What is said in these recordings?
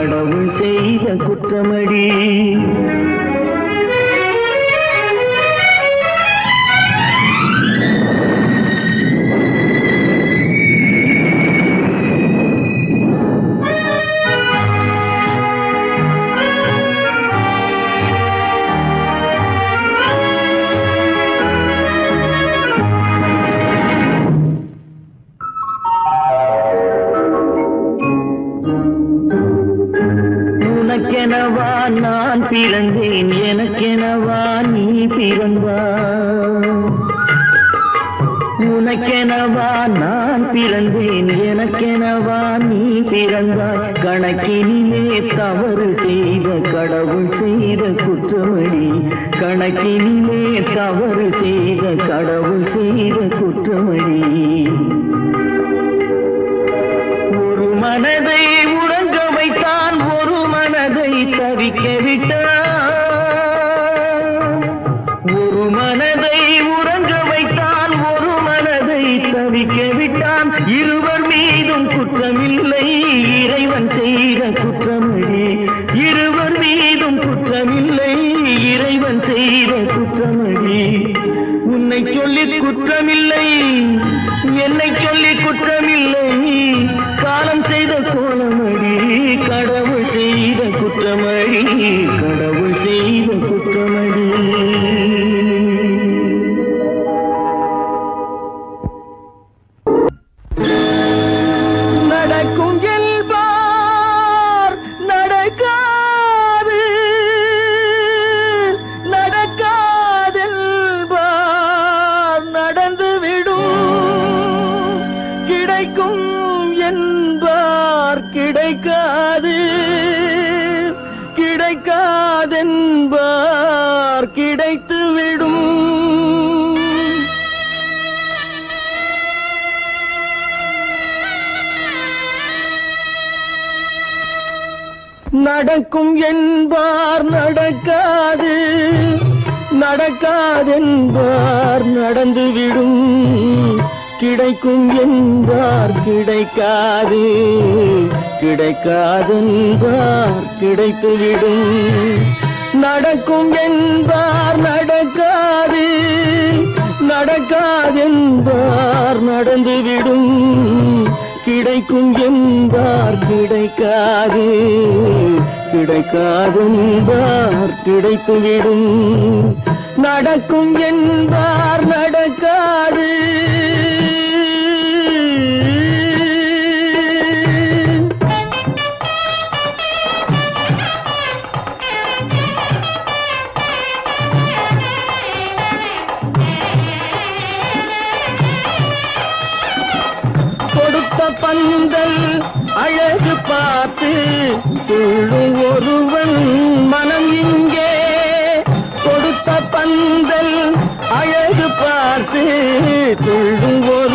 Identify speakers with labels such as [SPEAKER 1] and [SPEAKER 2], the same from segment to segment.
[SPEAKER 1] கடவுள் செய்த குற்றமடி. நடக்கும் என்பார் நடக்காது. நடக்காதென்பார் நடந்துவிடும் கிடைக்கும் என்பார் கிடைக்காது. கிடைக்காதென்பார் கிடைத்துவிடும் நடக்கும் என்பார் நடக்காது. நடக்காதென்பார் நடந்துவிடும் கிடைக்கும் என்பார் கிடைக்காது. கிடைக்காது என்பார் கிடைத்துவிடும். நடக்கும் என்பார் நடக்காது. அழகு பார்த்து துள்ளும் ஒருவன் மனம் இங்கே. கொடுத்த பந்தல் அழகு பார்த்து துள்ளும் ஒரு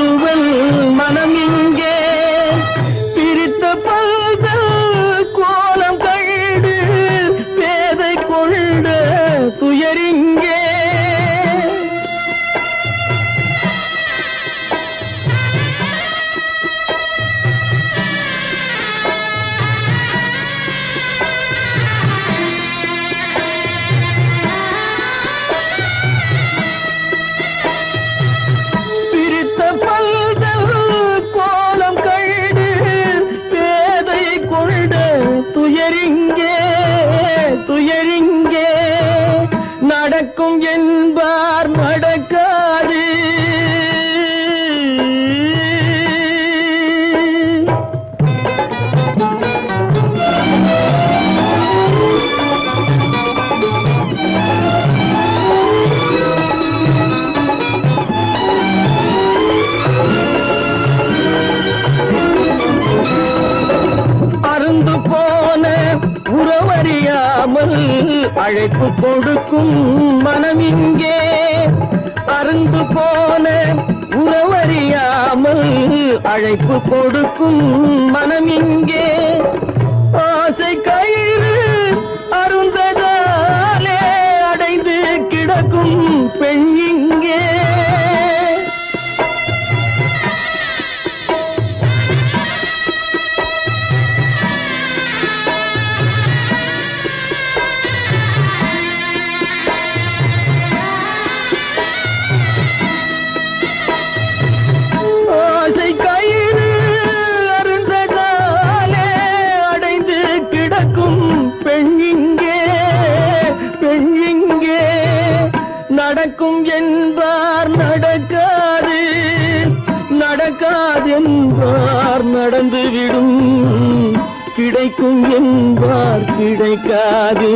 [SPEAKER 1] நடந்துவிடும். கிடைக்கும் என்பார் கிடைக்காது.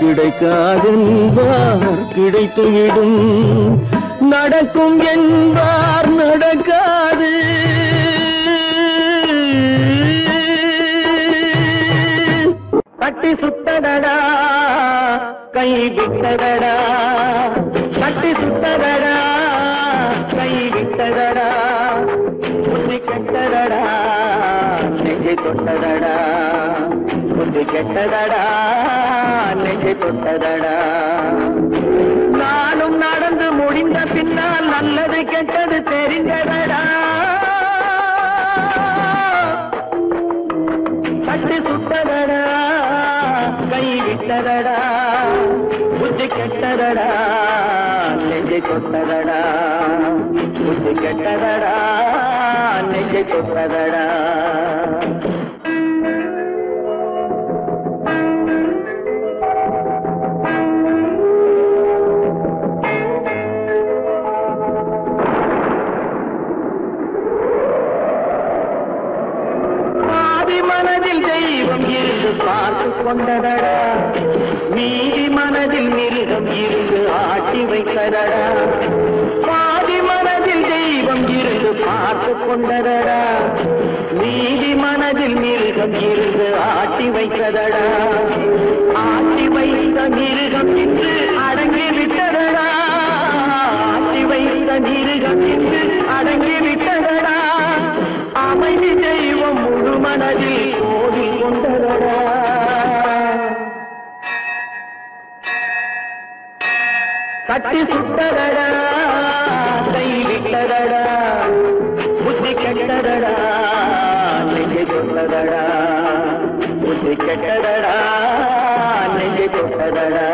[SPEAKER 1] கிடைக்காதென்பார் கிடைத்துவிடும். நடக்கும் என்பார் நடக்காது. கட்டி சுத்ததடா கை விட்டதடா. கட்டி சுத்ததடா தொட்டதடா. புத்தி கெட்டதடா நெஞ்சை தொட்டதடா. நானும் நடந்து முடிந்த பின்னால் நல்லது கெட்டது தெரிந்ததடா. கட்டி சுட்டதடா கை விட்டதடா. புத்தி கெட்டதடா நெஞ்சை தொட்டதடா. புத்தி கெட்டதடா நெஞ்சை தொட்டதடா. கொண்டதடா. மீதி மனதில் மிருகம் இருந்து ஆட்டி வைத்ததடா. பாதி மனதில் தெய்வம் இருந்து பார்த்து கொண்டதடா. மீதி மனதில் மிருகம் இருந்து ஆட்டி வைத்ததடா. ஆட்டி வைத்த மிருகம் இன்று அடங்கி விட்டதடா. ஆட்டி வைத்த மிருகம் இன்று அடங்கி விட்டதடா. அமைதி தெய்வம் முழு மனதில் கோடி கொண்டதா கட்டி சுட்டதடா கை விட்டதடா புத்தி கெட்டதடா நெஞ்சை தொட்டதடா புத்தி கெட்டதடா நெஞ்சை தொட்டதடா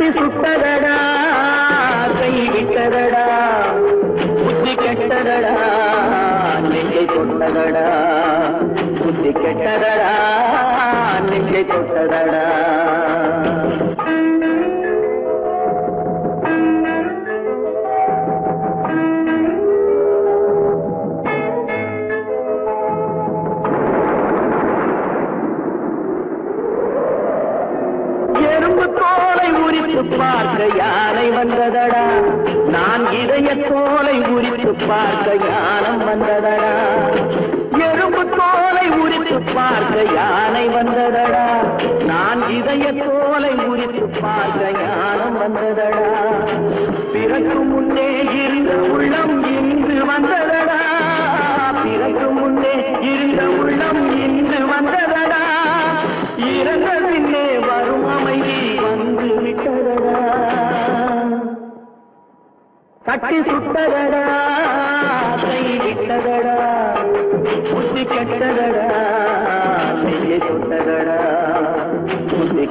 [SPEAKER 2] கட்டி சுட்டதடா கை விட்டதடா புத்தி கெட்டதடா நெஞ்சை தொட்டதடா புத்தி கெட்டதடா நெஞ்சை தொட்டதடா பார்க்க யானை வந்ததடா. நான் இதய தோலை உரித்து பார்க்க யானம் வந்ததடா. எறும்பு தோலை உரித்து பார்க்க யானை வந்ததடா. நான் இதய தோலை உரித்து பார்க்க யானம் வந்ததடா. பிறகு முன்னே இருந்த உள்ளம் இன்று வந்ததடா. பிறகு முன்னே இருந்த உள்ளம் இன்று வந்ததடா. இறந்தது கட்டி சுட்டதடா கை விட்டதடா புத்தி கெட்டதடா நெஞ்சை சுட்டதடா புத்தி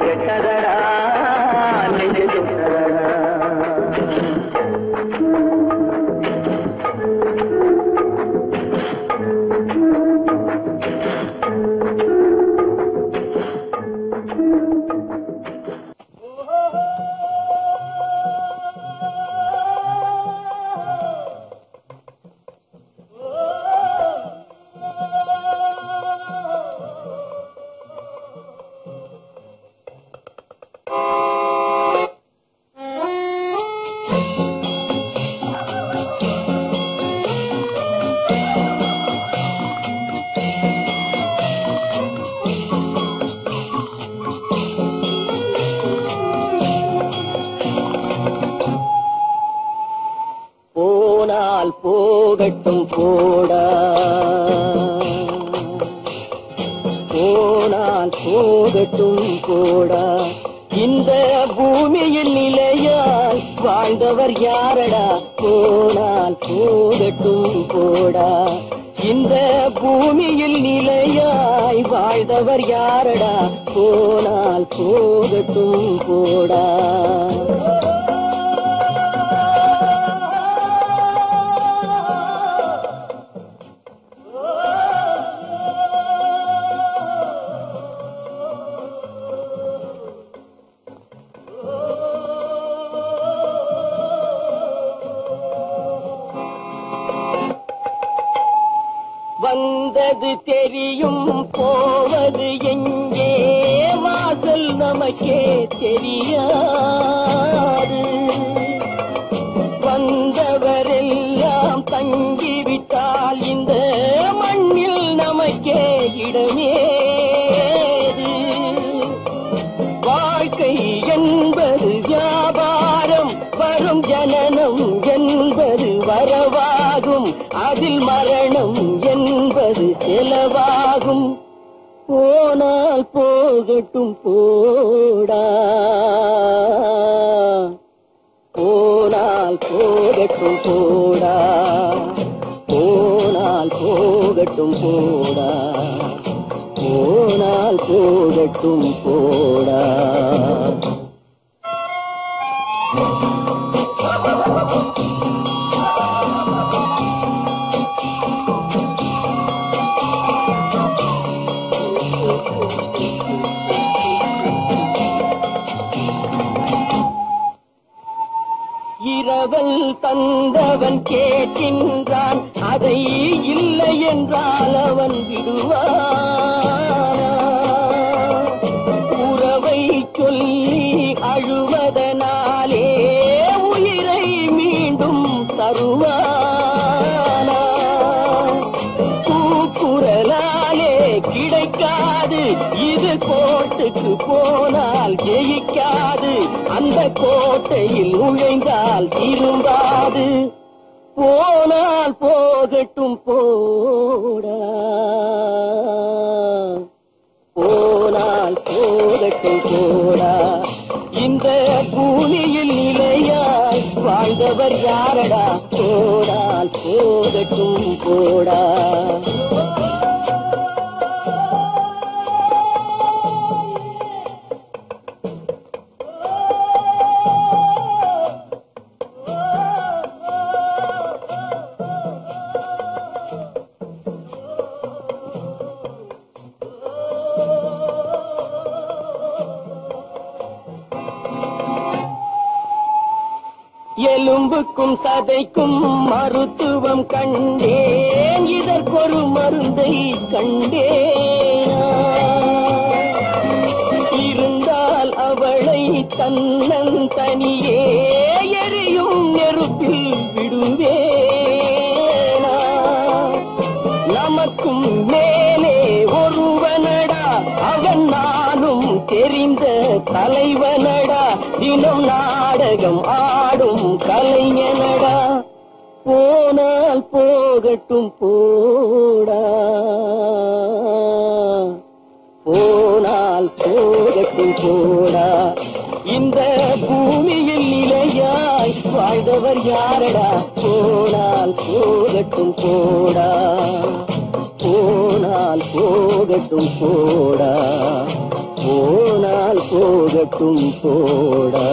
[SPEAKER 2] இது கோட்டுக்கு போனால் ஜெயிக்காது. அந்த கோட்டையில் நுழைந்தால் திரும்பாது. போனால் போகட்டும் போடா. போனால் போகட்டும் போடா. இந்த பூமியில் நிலையாய் வாழ்ந்தவர் யாரடா? போனால் போகட்டும் போடா.
[SPEAKER 1] மனதுக்கும் சதைக்கும் மருத்துவம் கண்டேன். இதற்கொரு மருந்தை கண்டேன் இருந்தால் அவளை தன்னன் தனியே எரியும் நெருப்பில் விடுவேனா நமக்கும் மேலே ஒருவனடா அவன் நானும் தெரிந்த தலைவன். நாடகம் ஆடும் கலைஞனடா போனால் போகட்டும் போடா. போனால் போகட்டும் போடா. இந்த பூமியில் நிலையாய் வாழ்ந்தவர் யாரடா? போனால் போகட்டும் போடா. போனால் போகட்டும் போடா. போனால் போகட்டும் போடா.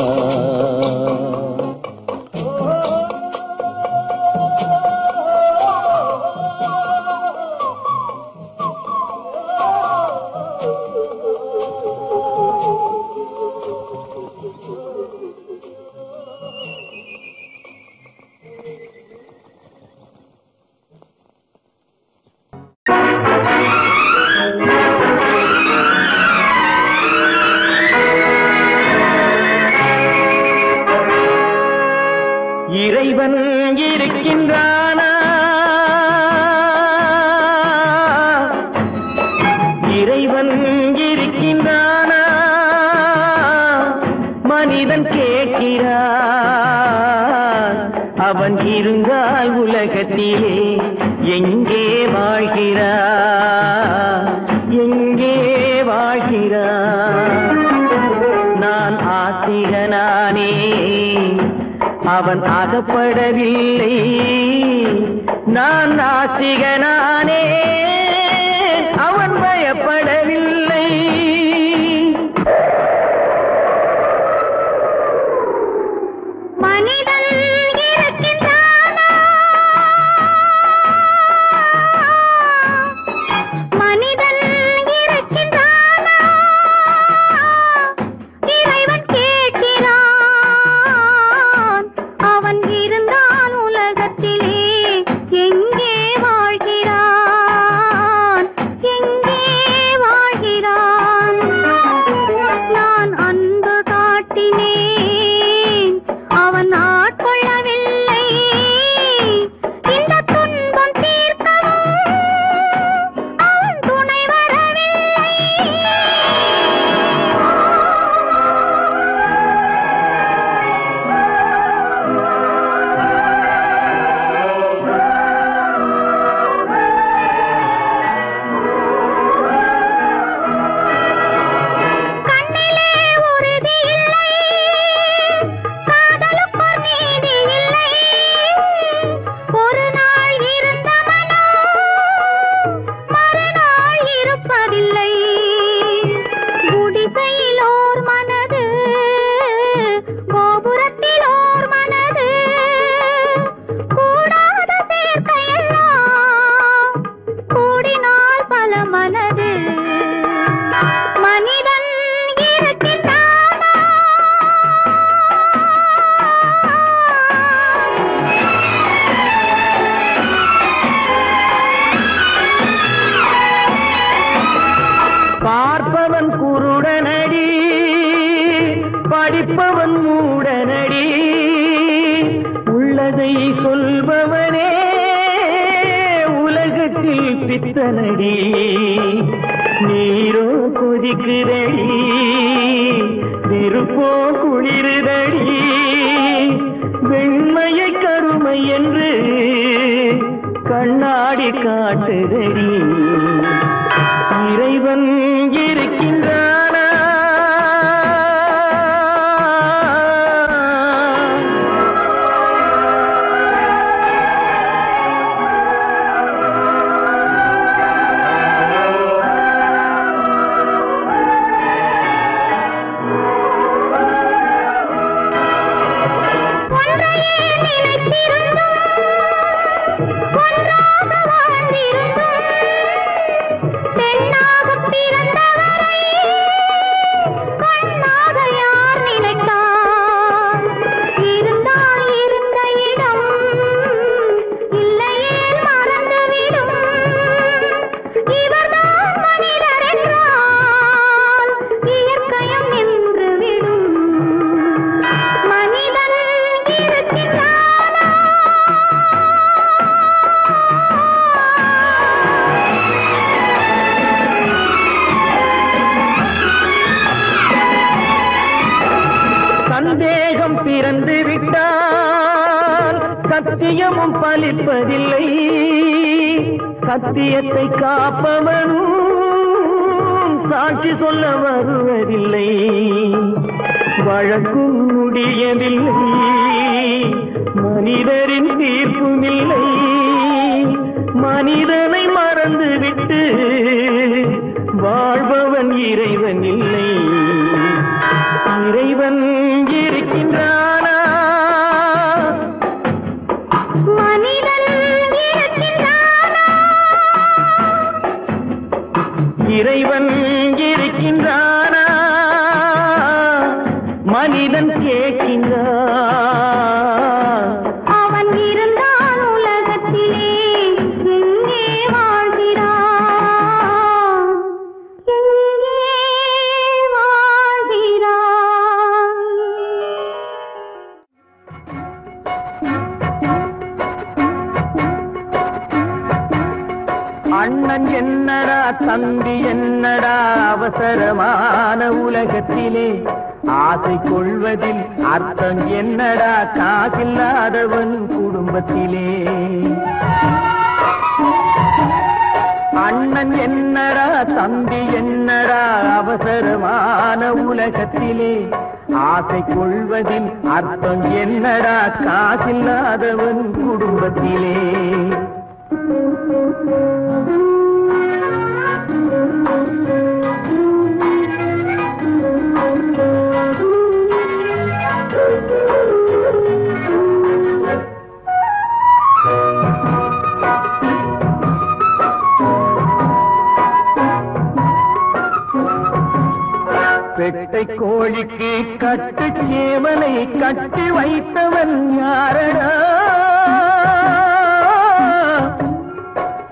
[SPEAKER 1] சத்தியத்தை அவசரமான உலகத்திலே ஆசை கொள்வதில் அர்த்தம் என்னடா? காசில்லாதவன் குடும்பத்திலே. அண்ணன் என்னடா? தம்பி என்னடா? அவசரமான உலகத்திலே ஆசை கொள்வதில் அர்த்தம் என்னடா? காசில்லாதவன் குடும்பத்திலே. கோழிக்கு கட்டு சேவலை கட்டி வைத்தவன் யாரடா?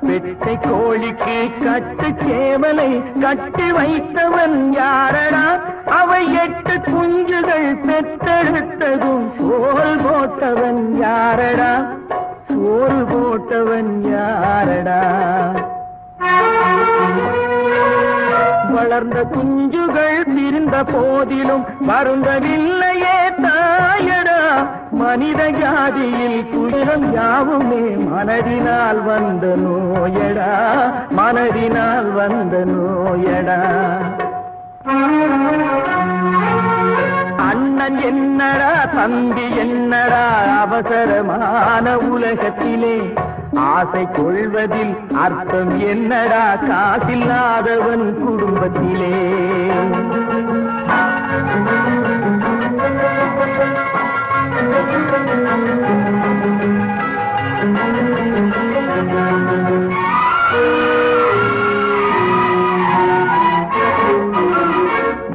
[SPEAKER 1] பெட்டை கோழிக்கு கட்டு சேவலை கட்டி வைத்தவன் யாரடா? அவை எட்டு குஞ்சுகள் பெற்றெடுத்ததும் சோல் போட்டவன் யாரடா? சோல் போட்டவன் யாரடா? வளர்ந்த குஞ்சுகள் பிரிந்த போதிலும் வருந்தவில்லையே தாயடா. மனித ஜாதியில் துயரம் யாவுமே மனதினால் வந்த நோயடா. மனதினால் வந்த நோயடா. அண்ணன் என்னடா தம்பி என்னடா அவசரமான உலகத்திலே ஆசை கொள்வதில் அர்த்தம் என்னடா? காசில்லாதவன் குடும்பத்திலே.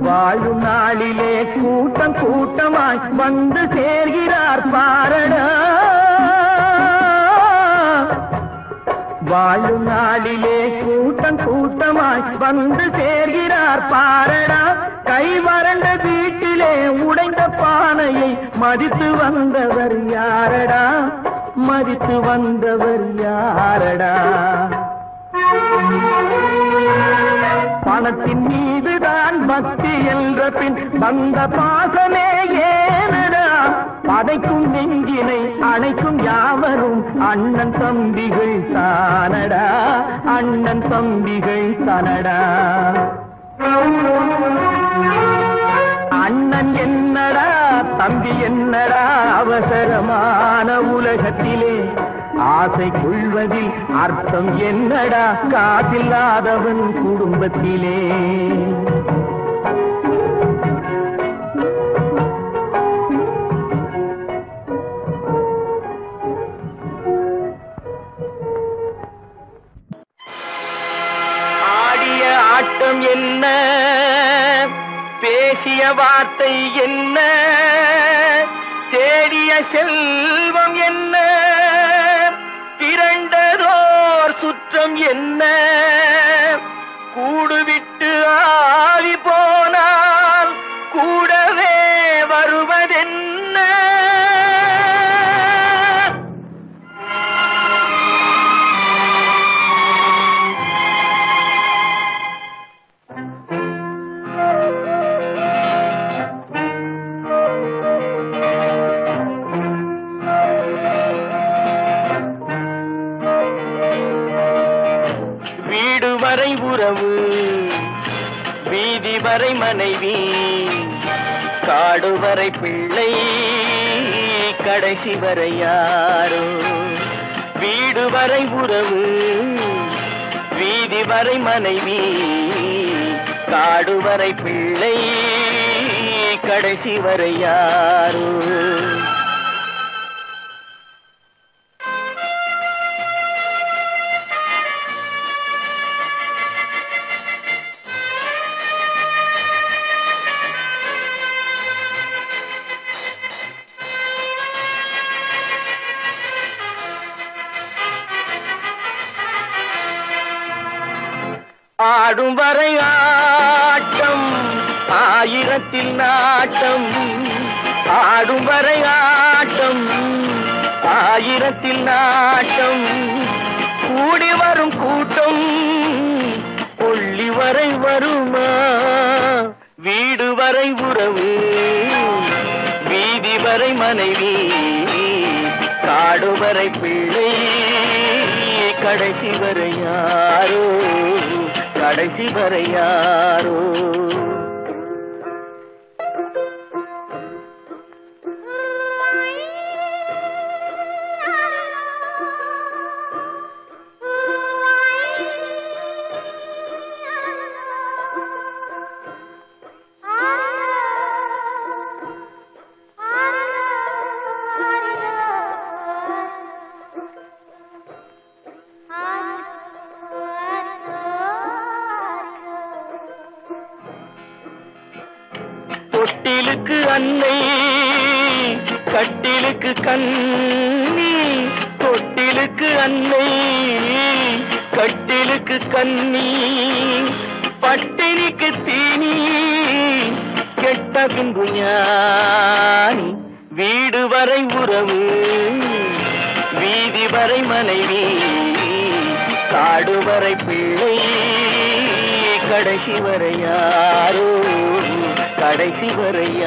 [SPEAKER 1] வாழும் நாளிலே கூட்டம் கூட்டமாய் வந்து சேர்கிறார் பாரடா வாழும் நாளிலே கூட்டம் கூட்டமாய் வந்து சேர்கிறார் பாரடா. கை வறண்ட வீட்டிலே உடைந்த பானையை மதித்து வந்தவர் யாரடா? மதித்து வந்தவர் யாரடா? பணத்தின் மீது பக்தி என்ற பின் வந்த பாசமே ஏனடா? பதைக்கும் நெஞ்சினை அணைக்கும் யாவரும் அண்ணன் தம்பிகள் தானடா? அண்ணன் தம்பிகள் தானடா? அண்ணன் என்னடா? தம்பி என்னடா? அவசரமான உலகத்திலே ஆசை கொள்வதில் அர்த்தம் என்னடா? காதில்லாதவன் குடும்பத்திலே. பேசிய வார்த்தை என்ன? தேடிய செல்வம் என்ன? திரண்டதோர் சுற்றம் என்ன? கூடுவிட்டு ஆவி போனார் மனைவி காடுவரை பிள்ளை கடைசி வரை யாரோ? வீடு வரை உறவு வீதி வரை மனைவி காடுவரை பிள்ளை கடைசி வரை யாரோ? வரை ஆட்டம் ஆயிரத்தில் நாட்டம் கூடி வரும் கூட்டம் கொள்ளி வரை வருமா? வீடு வரை உறவு வீதி வரை மனைவி காடு வரை பிள்ளை கடைசி வரை யாரோ கடைசி வரை யாரோ? கடைசி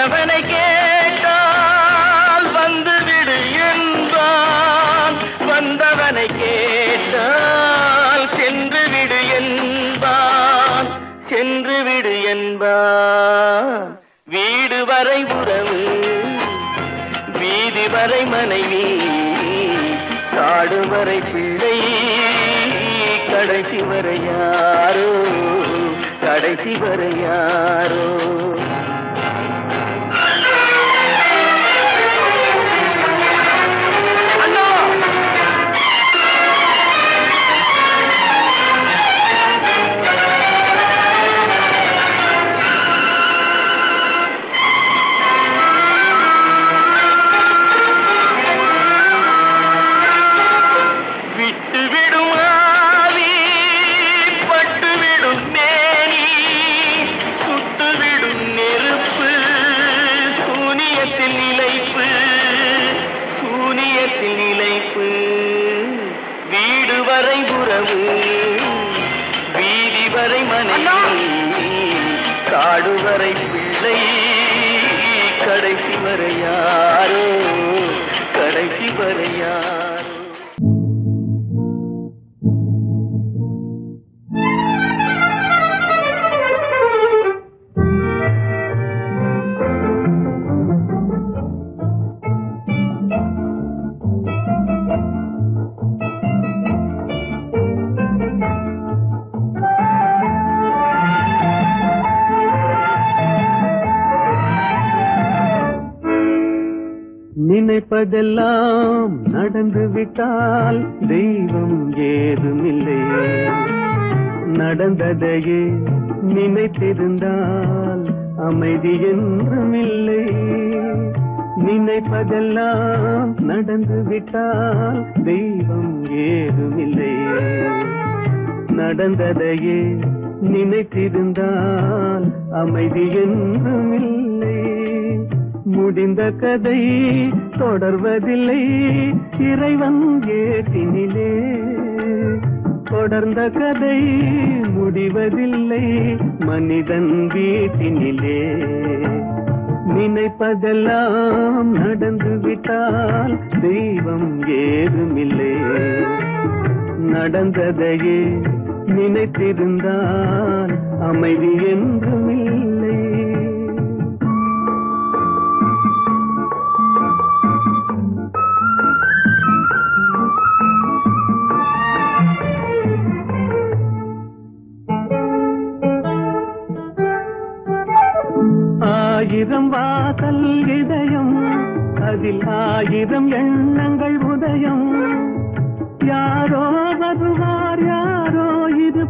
[SPEAKER 1] சென்றவனை கேட்டால் வந்துவிடு என்பான். வந்தவனை கேட்டால் சென்று விடு என்பான். சென்று விடு என்பான். வீடு வரை உறவு வீதி வரை மனைவி காடு வரை பிள்ளை கடைசி வரை யாரோ கடைசி வரை யாரோ.
[SPEAKER 3] நினைப்பதெல்லாம் நடந்து விட்டால் தெய்வம் ஏதுமில்லை. நடந்ததையே நினைத்திருந்தால் அமைதி என்றும் இல்லை நினைப்பதெல்லாம் நடந்து விட்டால் தெய்வம் ஏதுமில்லை. நடந்ததையே நினைத்திருந்தால் அமைதி என்றும் இல்லை முடிந்த கதை தொடர்வதில்லை. இறைவன் ஏற்றினிலே தொடர்ந்த கதை முடிவதில்லை. மனிதன் வீட்டினிலே. நினைப்பதெல்லாம் நடந்து விட்டால் தெய்வம் ஏதுமில்லை. நடந்ததையே நினைத்திருந்தால் அமைதி என்றும் இல்லை ஆயிரம் வாசல் இதயம் அதில் ஆயிரம் எண்ணங்கள் உதயம். யாரோ வருவார் யாரோ இது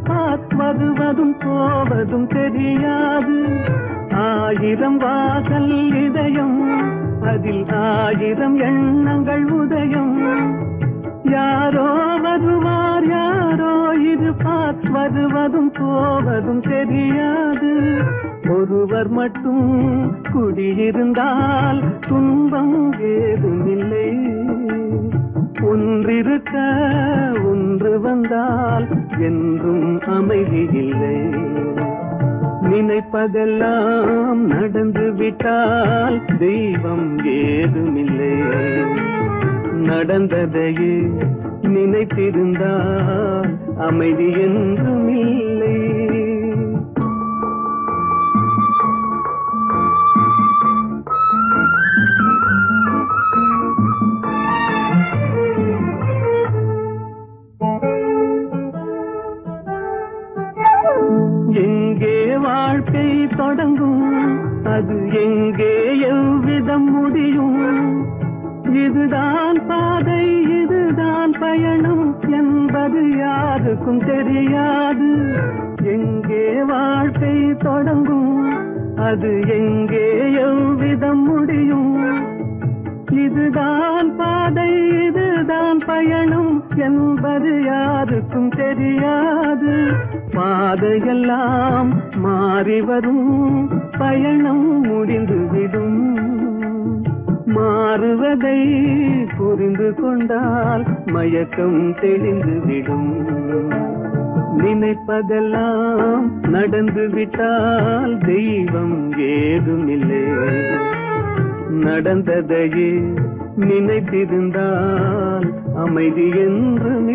[SPEAKER 3] வருவதும் போவதும் தெரியாது. ஆயிரம் வாசல் இதயம் அதில் ஆயிரம் எண்ணங்கள் உதயம். யாரோ வருவார் யாரோ இருப்பார் வருவதும் போவதும் தெரியாது. ஒருவர் மட்டும் குடியிருந்தால் துன்பம் ஏதுமில்லை. ஒன்றிருக்க ஒன்று வந்தால் என்றும் அமைதி இல்லை. நினைப்பதெல்லாம் நடந்து விட்டால் தெய்வம் ஏதுமில்லை. நடந்ததையே நினைத்திருந்தால் அமைதி என்றும் இல்லை. எங்கே வாழ்க்கை தொடங்கும் அது எங்கே எவ்விதம் முடியும்? இதுதான் பாதை இதுதான் பயணம் என்பது யாருக்கும் தெரியாது. எங்கே வாழ்க்கை தொடங்கும் அது எங்கே எவ்விதம் முடியும். இதுதான் பாதை இதுதான் பயணம் என்பது யாருக்கும் தெரியாது. பாதையெல்லாம் மாறி வரும் பயணம் முடிந்துவிடும். மாறுவதை புரிந்து கொண்டால் மயக்கம் தெளிந்துவிடும் நினைப்பதெல்லாம் நடந்து விட்டால் தெய்வம் ஏதுமில்லை. நடந்ததையே நினைத்திருந்தால் அமைதி என்றும்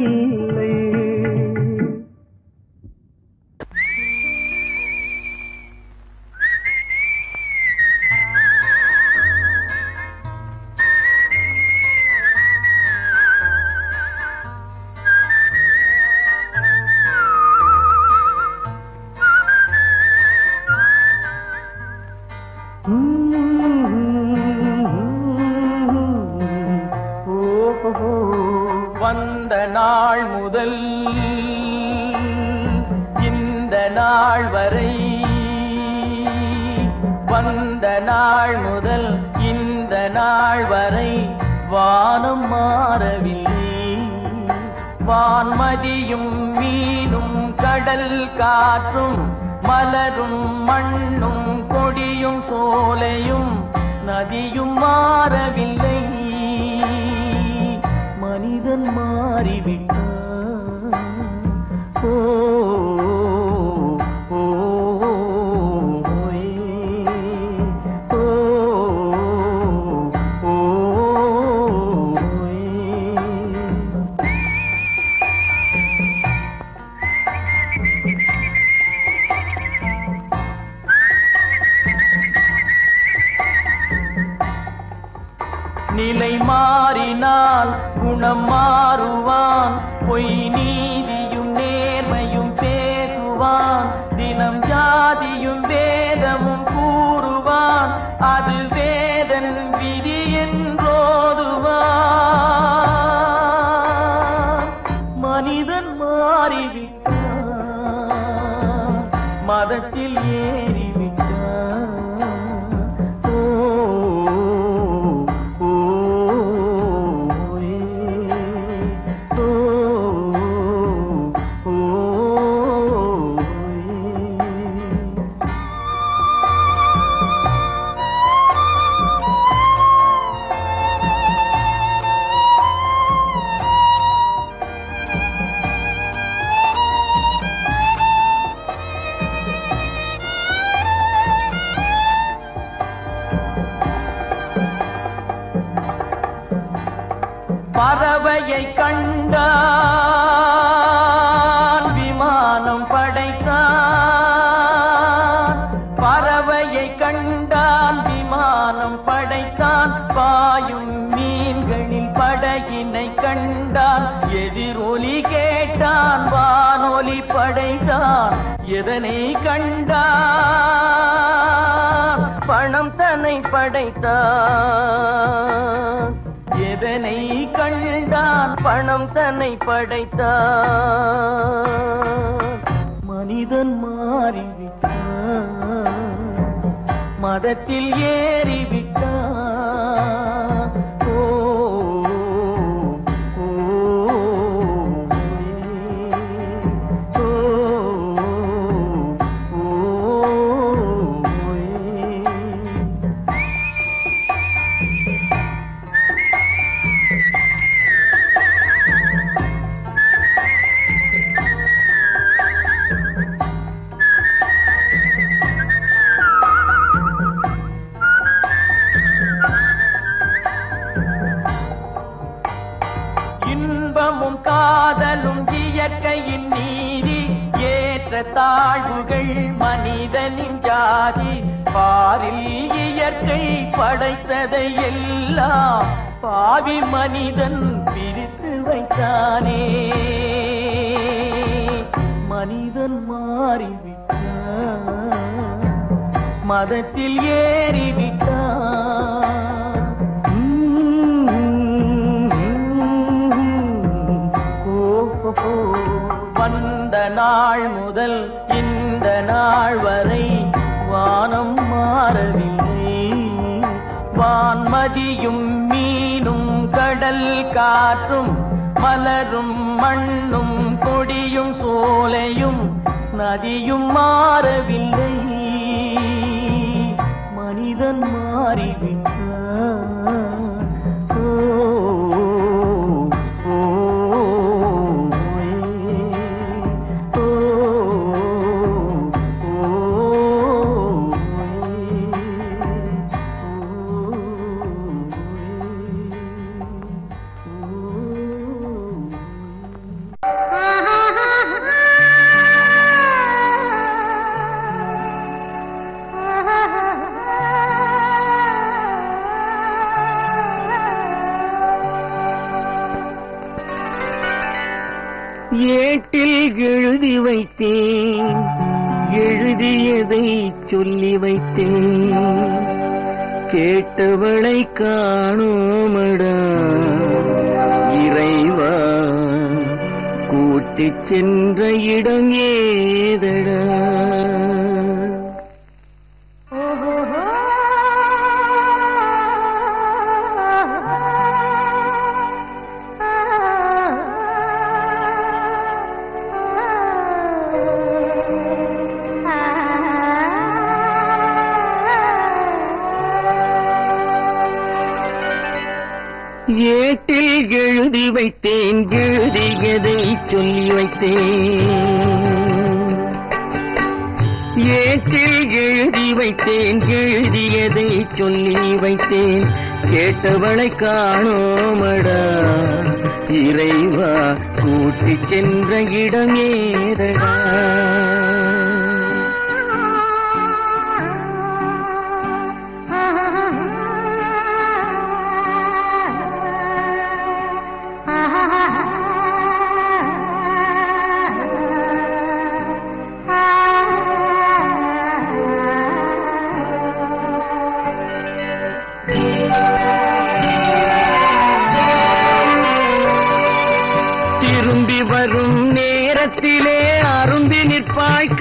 [SPEAKER 1] வந்த நாள் முதல் இந்த நாள் வரை வந்த நாள் முதல் இந்த நாள் வரை வானம் மாறவில்லை. வான்மதியும் மீனும் கடல் காற்றும் மலரும் மண்ணும் கொடியும் சோலையும் நதியும் மாறவில்லை. மனிதன் மாறிவிட்டு மாறினால் குணம் மாறுவான் பொய் நீதியும் நேர்மையும் பேசுவான் தினம் ஜாதியும் வேதமும் கூறுவான் அது வேதன்
[SPEAKER 4] எதனை கண்டான் பணம் தன்னை படைத்தான் எதனை கண்டான் பணம் தன்னை படைத்தான் மனிதன் மாறிவிட்டான். மதத்தில் ஏ மனிதனின் ஜாதி பாரில் இயற்கை படைத்ததை எல்லாம் பாவி மனிதன் பிரித்து வைத்தானே. மனிதன் மாறிவிட்டான் மதத்தில் ஏறிவிட்டான். ஓஹோ, வந்த நாள் முதல் நாள் வரை வானம் மாறவில்லை. வான்மதியும் மீனும் கடல் காற்றும் மலரும் மண்ணும் கொடியும் சோலையும் நதியும் மாறவில்லை. மனிதன்
[SPEAKER 1] மாறிவிட்டு எழுதி வைத்தேன். எழுதியதை சொல்லி வைத்தேன். கேட்டவளை காணோமடா. இறைவா கூட்டிச் சென்ற இடம் ஏதடா. எழுதி வைத்தேன் எழுதியதை சொல்லி வைத்தேன். ஏற்றில் எழுதி வைத்தேன் எழுதியதை சொல்லி வைத்தேன். கேட்டவளை காணோமடா இறைவா கூட்டி சென்ற இடம் ஏதடா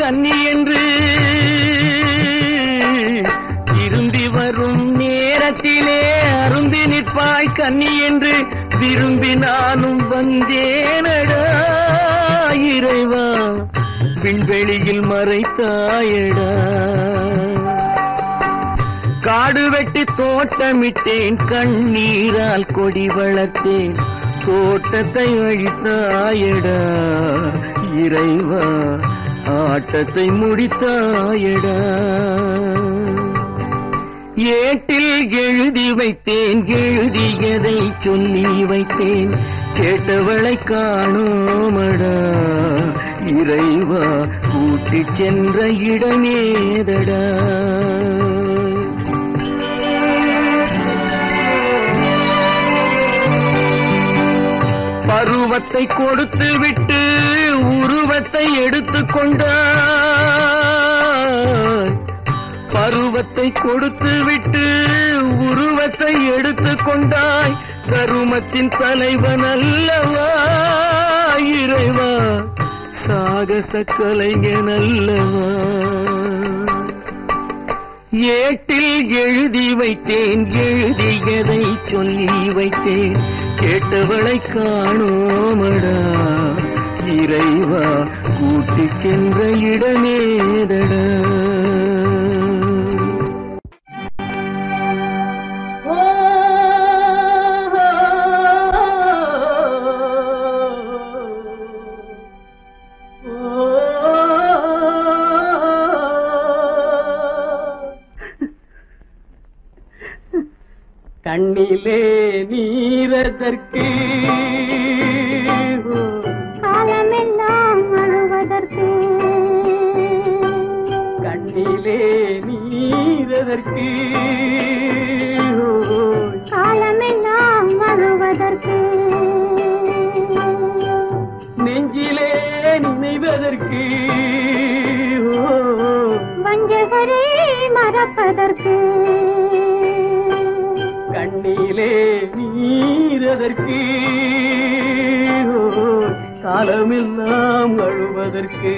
[SPEAKER 1] கன்னி என்று திரும்பி வரும் நேரத்திலே அருந்தி நிற்பாய் கன்னி என்று விரும்பி நானும் வந்தேனடா இறைவா. விண்வெளியில் மறைத்தாயடா. காடு வெட்டி தோட்டமிட்டேன் கண்ணீரால் கொடி வளர்த்தேன் தோட்டத்தை அழித்தாயடா இறைவா. ஆட்டத்தை முடித்தாயடா. ஏட்டில் எழுதி வைத்தேன் எழுதியதை சொல்லி வைத்தேன். கேட்டவளை காணோமடா. இறைவா கூட்டி சென்ற இடமேதடா. பருவத்தை கொடுத்து விட்டு பருவத்தை எடுத்துக்கொண்டாய் பருவத்தை கொடுத்து விட்டு உருவத்தை எடுத்துக்கொண்டாய். கருமத்தின் தலைவன் அல்லவா இறைவா சாகச கலைஞன் அல்லவா? ஏட்டில் எழுதி வைத்தேன் எழுதியதை சொல்லி வைத்தேன். கேட்டவளை காணோமடா. இறைவா கூட்டிக்கின்ற சென்ற இடமேதடா.
[SPEAKER 5] கண்ணிலே நீரதற்கு
[SPEAKER 6] காலமெல்லாம் அழுவதற்கு.
[SPEAKER 5] கண்ணிலே நீரதற்கு.
[SPEAKER 6] காலமெல்லாம் அழுவதற்கு.
[SPEAKER 5] நெஞ்சிலே நினைவதற்கு.
[SPEAKER 6] வஞ்சகரே மறப்பதற்கு.
[SPEAKER 5] கண்ணிலே நீரதற்கு. காலமெல்லாம் அழுவதற்கே.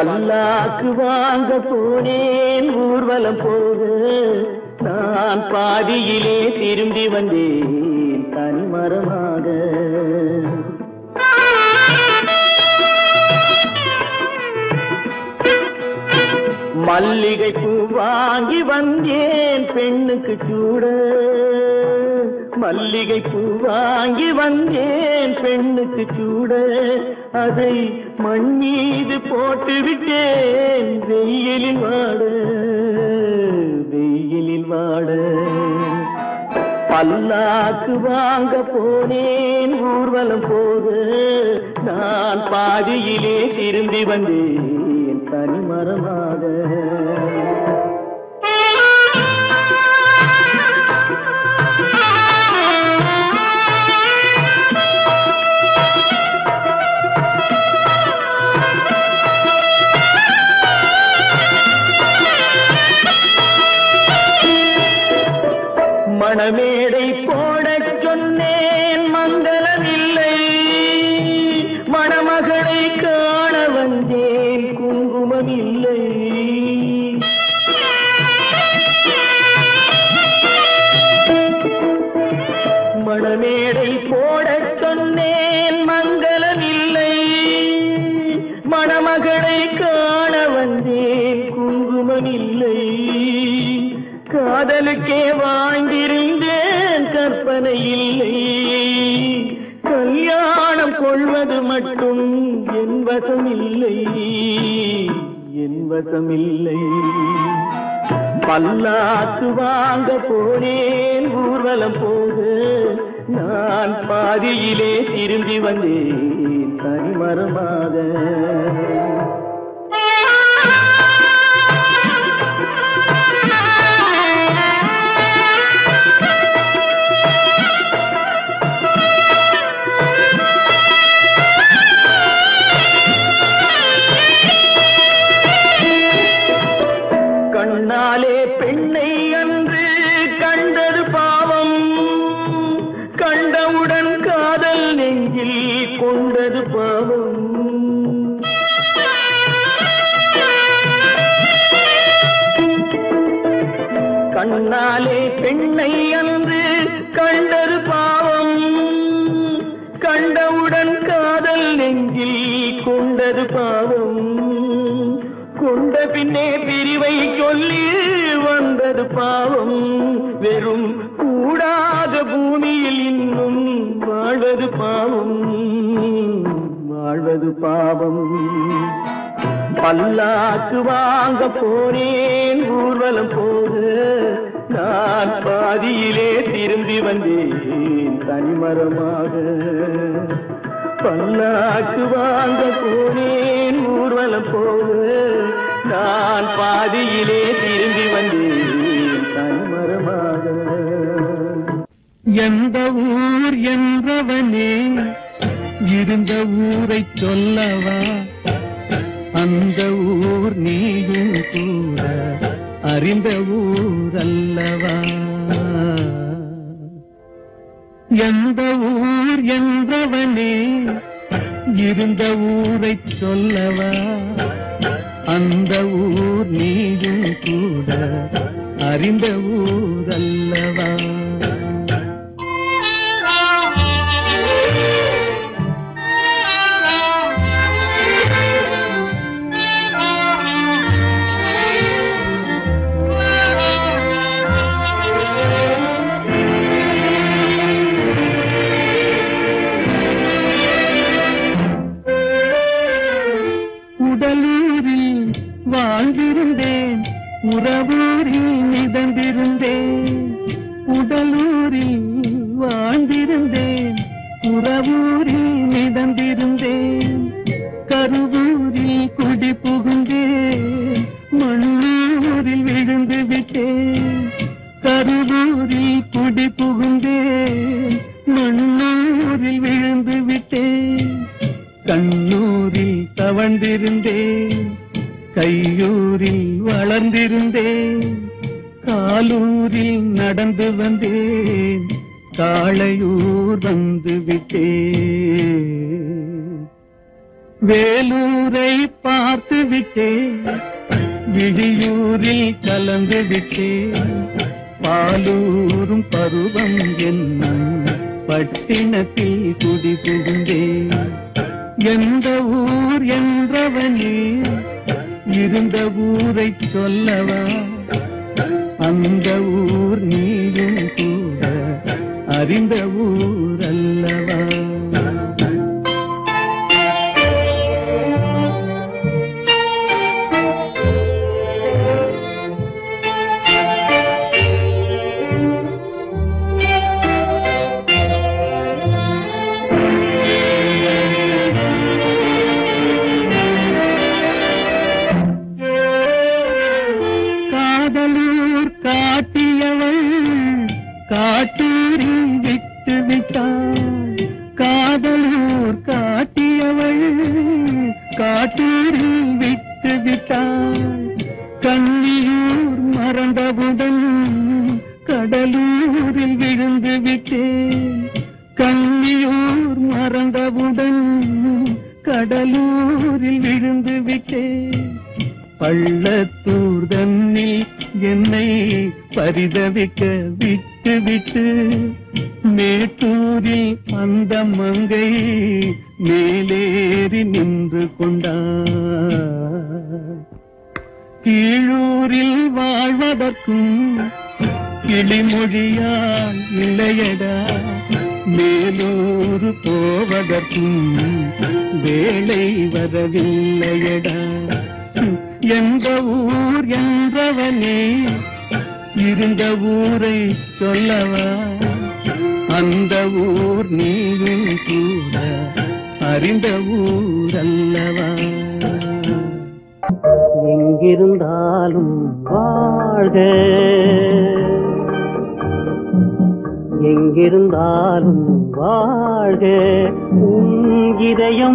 [SPEAKER 1] பல்லாக்கு வாங்க போனேன் ஊர்வலம் போக நான் பாதியிலே திரும்பி வந்தேன் தனிமரமாக மல்லிகை பூ வாங்கி வந்தேன் பெண்ணுக்கு சூட. மல்லிகை பூ வாங்கி வந்தேன் பெண்ணுக்கு சூட. அதை மண் மீது போட்டு விட்டேன் வெயிலில் வாட வெயிலில் வாட. பல்லாக்கு வாங்க போனேன் ஊர்வலம் போது. நான் பாதியிலே திரும்பி வந்தேன் தனிமரமாக. வசமில்லை பல்லாக்கு வாங்க போனேன் ஊர்வலம் போக நான் பாதியிலே திரும்பி வந்தேன். தனிமரமாக பல்லாக்கு வாங்க போனேன். ஊர்வலம் போது நான் பாதியிலே திரும்பி வந்தேன். தனிமரமாக பல்லாக்கு வாங்க போனேன். ஊர்வலம் போது நான் பாதியிலே திரும்பி வந்தேன். தனிமரமாக
[SPEAKER 3] எந்த ஊர் என்றவனே இருந்த ஊரை சொல்லவா? அந்த ஊர் நீயும் கூட அறிந்த ஊர் அல்லவா எந்த ஊர் என்றவனே இருந்த ஊரை சொல்லவா? அந்த ஊர் நீயும் கூட அறிந்த ஊர் அல்லவா உறவூரில் மிதந்திருந்தேன். உடலூரில் வாழ்ந்திருந்தேன். உறவூரில் மிதந்திருந்தேன். கருவூரில் குடி புகுந்தேன். மண்ணூரில் விழுந்து விட்டேன். கருவூரில் குடி புகுந்தேன். மண்ணூரில் விழுந்து விட்டேன். கண்ணூரில் தவழ்ந்திருந்தேன். கையூரில் வளர்ந்திருந்தேன் காலூரில் நடந்து வந்தேன் காளையூர் வந்து விட்டேன். வேலூரை பார்த்து விட்டேன் விழியூரில் கலந்து விட்டேன். பாலூரும் பருவம் என்ன பட்டினத்தில் குடி புகுந்தேன். எந்த ஊர் என்றவனே இருந்த ஊரை சொல்லவா? அந்த ஊர் நீயும் கூட அறிந்த ஊர் அல்லவா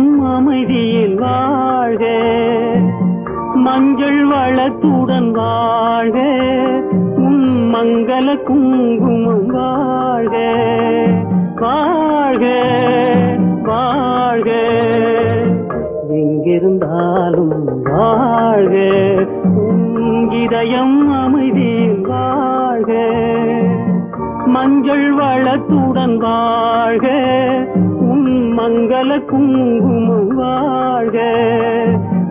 [SPEAKER 7] இதயம் அமைதியில் வாழ்க. மஞ்சள் வளத்துடன் வாழ்க. உன் மங்கள குங்குமம் வாழ்க. வாழ்க வாழ்க. எங்கிருந்தாலும் வாழ்க. இதயம் அமைதியில் வாழ்க. மஞ்சள் வளத்துடன் வாழ்க. மங்கள குங்குமம் வாழ்க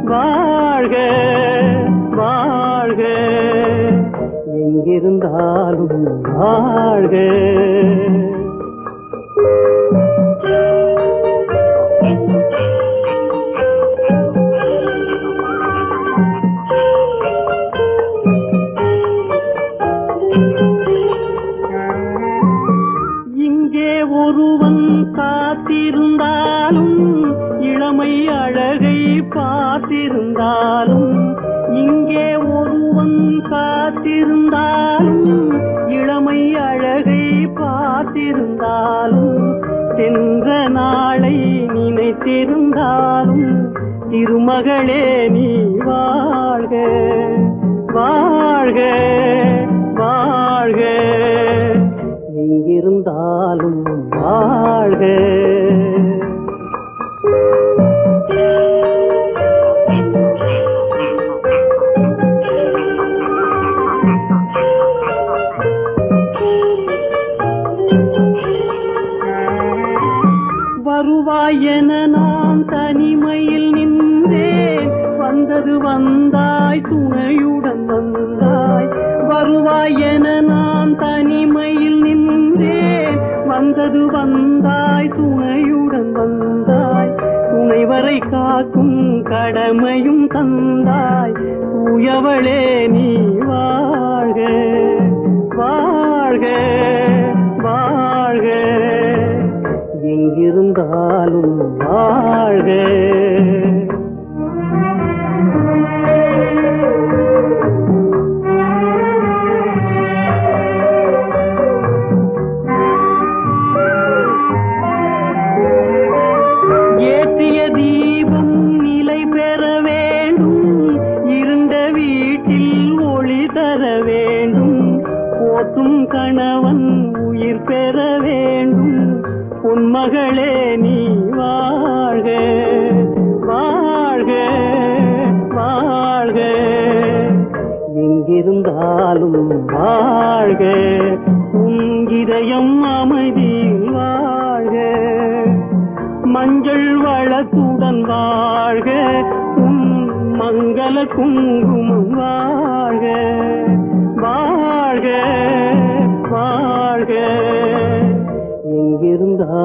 [SPEAKER 7] வாழ்க வாழ்க. எங்கிருந்தாலும் வாழ்க. காத்திருந்தாலும் இங்கே ஒருவன் காத்திருந்தாலும் இளமை அழகை பார்த்திருந்தாலும் சென்ற நாளை நினைத்திருந்தாலும் திருமகளே நீ வாழ்க வாழ்க வாழ்க. எங்கிருந்தாலும் வாழ்க. வந்தாய் துணையுடன் வந்தாய் வருவாய் என நான் தனிமையில் நின்றேன். வந்தது வந்தாய் துணையுடன் வந்தாய். துணைவரை காக்கும் கடமையும் தந்தாய். தூயவளே நீ வாழ்க வாழ்க வாழ்க. எங்கிருந்தாலும் வாழ்க. குங்குமம் வாழ்க வாழ்க வாழ்க. எங்கிருந்தா